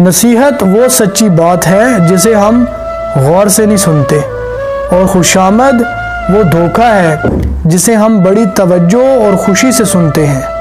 नसीहत वो सच्ची बात है जिसे हम गौर से नहीं सुनते। और खुशामद वो धोखा है जिसे हम बड़ी तवज्जो और खुशी से सुनते हैं।